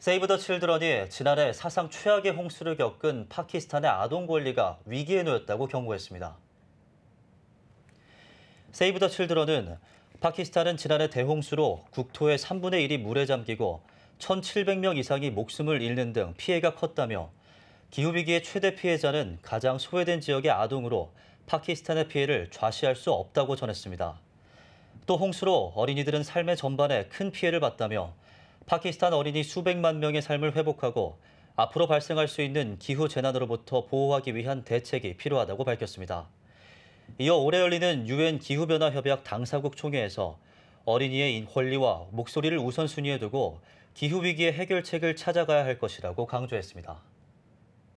세이브 더 칠드런이 지난해 사상 최악의 홍수를 겪은 파키스탄의 아동 권리가 위기에 놓였다고 경고했습니다. 세이브 더 칠드런은 파키스탄은 지난해 대홍수로 국토의 3분의 1이 물에 잠기고 1,700명 이상이 목숨을 잃는 등 피해가 컸다며 기후위기의 최대 피해자는 가장 소외된 지역의 아동으로 파키스탄의 피해를 좌시할 수 없다고 전했습니다. 또 홍수로 어린이들은 삶의 전반에 큰 피해를 봤다며 파키스탄 어린이 수백만 명의 삶을 회복하고 앞으로 발생할 수 있는 기후 재난으로부터 보호하기 위한 대책이 필요하다고 밝혔습니다. 이어 올해 열리는 유엔 기후변화 협약 당사국 총회에서 어린이의 권리와 목소리를 우선순위에 두고 기후 위기의 해결책을 찾아가야 할 것이라고 강조했습니다.